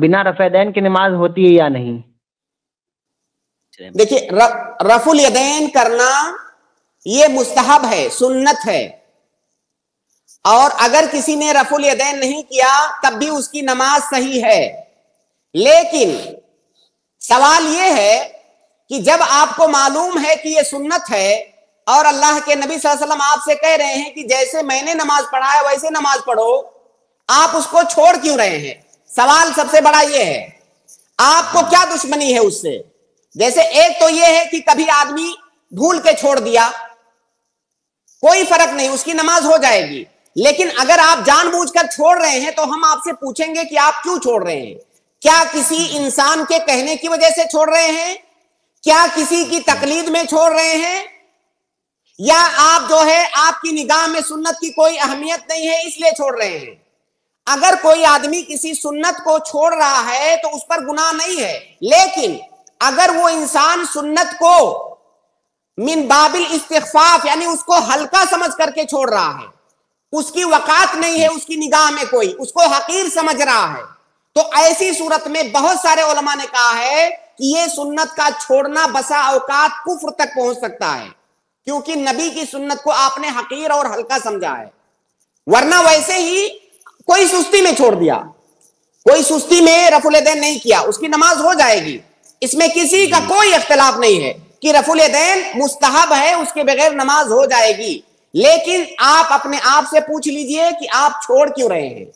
बिना रफेदैन की नमाज़ होती है या नहीं? देखिए रफुल यदैन करना ये मुस्तहब है, सुन्नत है। और अगर किसी ने रफुल यदैन नहीं किया, तब भी उसकी नमाज़ सही है। लेकिन सवाल यह है कि जब आपको मालूम है कि यह सुन्नत है, और अल्लाह के नबी वसल्लम आपसे कह रहे हैं कि जैसे मैंने नमाज़ पढ़ा है, वैसे नमाज़ पढ़ो, आप उसको छोड़ क्यों रहे हैं? सवाल सबसे बड़ा यह है, आपको क्या दुश्मनी है उससे? जैसे एक तो यह है कि कभी आदमी भूल के छोड़ दिया, कोई फ़र्क नहीं, उसकी नमाज़ हो जाएगी। लेकिन अगर आप जानबूझकर छोड़ रहे हैं तो हम आपसे पूछेंगे कि आप क्यों छोड़ रहे हैं? क्या किसी इंसान के कहने की वजह से छोड़ रहे हैं? क्या किसी की तकलीद में छोड़ रहे हैं? या आप जो है, आपकी निगाह में सुन्नत की कोई अहमियत नहीं है, इसलिए छोड़ रहे हैं? अगर कोई आदमी किसी सुन्नत को छोड़ रहा है तो उस पर गुनाह नहीं है। लेकिन अगर वो इंसान सुन्नत को मिन बाबिल इस्तेफाफ यानी उसको हल्का समझ करके छोड़ रहा है, उसकी वकात नहीं है, उसकी निगाह में कोई, उसको हकीर समझ रहा है तो ऐसी सूरत में बहुत सारे उलमा ने कहा है कि ये सुन्नत का छोड़ना बसा अवकात कुफ्र तक पहुँच सकता है, क्योंकि नबी की सुन्नत को आपने हकीर और हल्का समझा है। वरना वैसे ही कोई सुस्ती में छोड़ दिया। कोई सुस्ती में रफुल दैन नहीं किया। उसकी नमाज़ हो जाएगी। इसमें किसी का कोई अख्तिलाफ नहीं है कि रफुल दैन मुस्तहब है उसके बगैर नमाज़ हो जाएगी। लेकिन आप अपने आप से पूछ लीजिए कि आप छोड़ क्यों रहे हैं?